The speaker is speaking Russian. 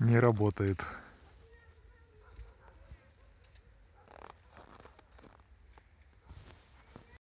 не работает.